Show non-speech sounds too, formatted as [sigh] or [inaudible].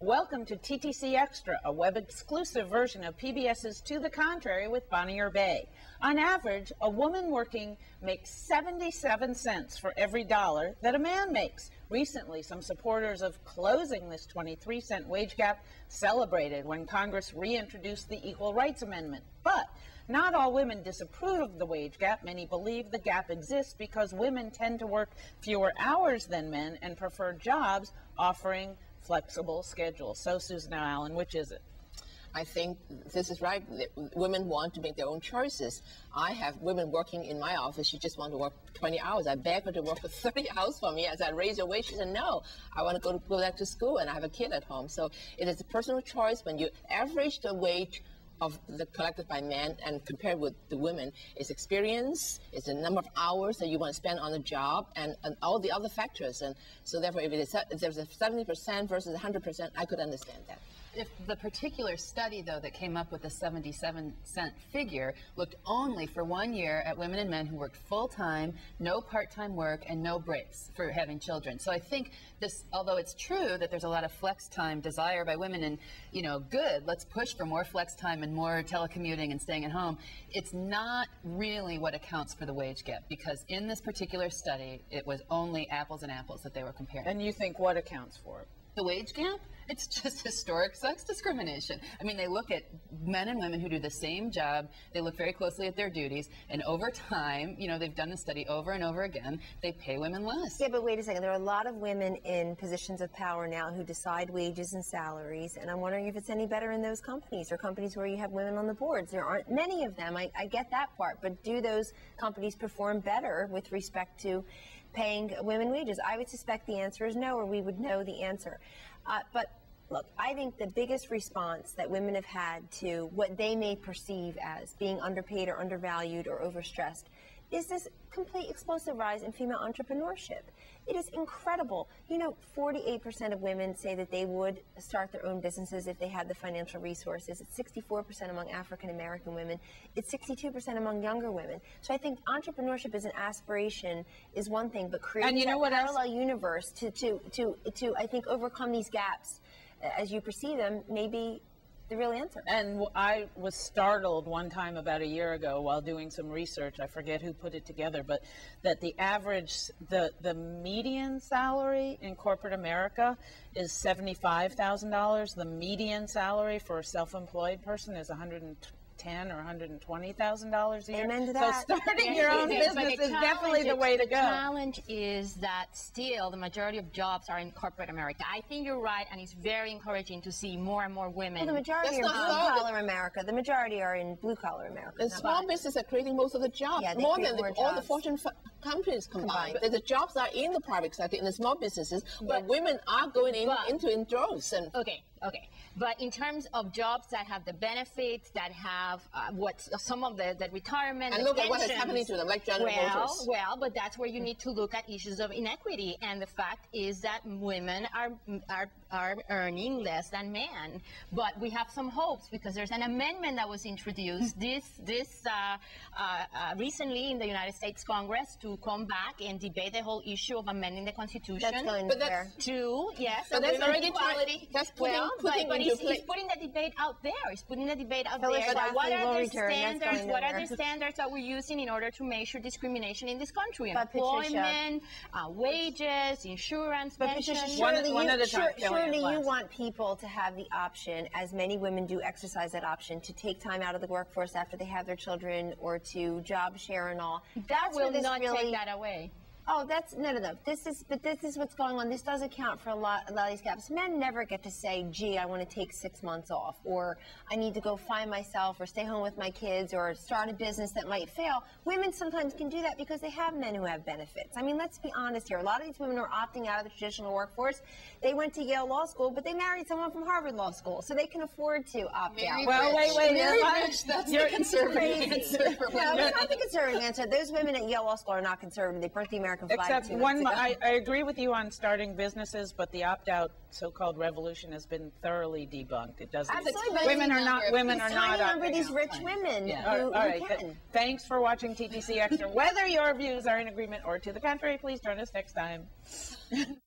Welcome to TTC Extra, a web exclusive version of PBS's To the Contrary with Bonnie Erbe. On average, a woman working makes 77 cents for every dollar that a man makes. Recently, some supporters of closing this 23 cent wage gap celebrated when Congress reintroduced the Equal Rights Amendment. But not all women disapprove of the wage gap. Many believe the gap exists because women tend to work fewer hours than men and prefer jobs offering flexible schedules. So, Susan Allen, which is it? I think this is right. Women want to make their own choices. I have women working in my office. She just want to work 20 hours. I beg her to work for [laughs] 30 hours for me as I raise her wage. She said, no, I want to go, to go back to school and I have a kid at home. So it is a personal choice. When you average the wage of the collected by men and compared with the women is experience, is the number of hours that you want to spend on a job, and, and all the other factors. And so therefore, if, it is, if there's a 70% versus 100%, I could understand that if the particular study, though, that came up with the 77 cent figure looked only for one year at women and men who worked full time, no part time work, and no breaks for having children. So I think this, although it's true that there's a lot of flex time desire by women, and you know, good, let's push for more flex time and more telecommuting and staying at home. It's not really what accounts for the wage gap because in this particular study, it was only apples and apples that they were comparing. And you think what accounts for it? The wage gap, it's [laughs] just historic sex discrimination. I mean, they look at men and women who do the same job, they look very closely at their duties, and over time, you know, they've done the study over and over again, they pay women less. Yeah, but wait a second. There are a lot of women in positions of power now who decide wages and salaries, and I'm wondering if it's any better in those companies or companies where you have women on the boards. There aren't many of them. I, I get that part, but do those companies perform better with respect to paying women wages? I would suspect the answer is no, or we would know the answer. Uh, but look, I think the biggest response that women have had to what they may perceive as being underpaid or undervalued or overstressed is this complete explosive rise in female entrepreneurship. It is incredible. You know, 48% of women say that they would start their own businesses if they had the financial resources. It's 64% among African American women. It's 62% among younger women. So I think entrepreneurship as an aspiration is one thing, but creating and you know what parallel else? universe to, to, to, to, I think, overcome these gaps uh, as you perceive them, maybe the real answer. And I was startled one time about a year ago while doing some research. I forget who put it together, but that the average, the the median salary in corporate America is seventy five thousand dollars. The median salary for a self employed person is one hundred and ten or one hundred and twenty thousand dollars a year. Amen to that. So starting your own business is definitely the way to go. The challenge is that still the majority of jobs are in corporate America. I think you're right, and it's very encouraging to see more and more women. Well, the majority That's are blue collar America. The majority are in blue collar America. The small businesses are creating most of the jobs, yeah, more than the, all the Fortune companies combined. combined. The jobs are in the private sector, in the small businesses, but women are going in, but, into in droves. And okay, okay. But in terms of jobs that have the benefits, that have uh, what some of the, the retirement, and look at what is happening to them, like General well, Motors. Well, but that's where you need to look at issues of inequity, and the fact is that women are are are earning less than men. But we have some hopes because there's an amendment that was introduced [laughs] this this uh, uh, uh, recently in the United States Congress to come back and debate the whole issue of amending the Constitution. That's going but that's, to yes, but that's already equality. That's putting, well, putting but, but he's, he's, putting the debate out there. He's putting the debate out Phyllis there. what are the standards? What are the standards that we're using in order to measure discrimination in this country? But Employment, uh, wages, insurance, but pensions. Patricia, surely, one, one you, sure, surely you want people to have the option, as many women do exercise that option, to take time out of the workforce after they have their children or to job share and all. That will not really, that away. Oh, that's no, no, no. This is, but this is what's going on. This does account for a lot, a lot of these gaps. Men never get to say, "Gee, I want to take six months off," or "I need to go find myself," or "Stay home with my kids," or start a business that might fail. Women sometimes can do that because they have men who have benefits. I mean, let's be honest here. A lot of these women are opting out of the traditional workforce. They went to Yale Law School, but they married someone from Harvard Law School, so they can afford to opt Mary out. Well, wait, wait, Mary Rich, that's the conservative answer. no, it's not the conservative answer. Those women at Yale Law School are not conservative. They burnt the American flag. Except one one, I, I, agree with you on starting businesses, but the opt-out so-called revolution has been thoroughly debunked. It doesn't. Absolutely. Women are not. Women are not. Number these rich women. Yeah. Who, all right. Who can. Thanks for watching TTC Extra. Whether your views are in agreement or to the contrary, please join us next time. [laughs]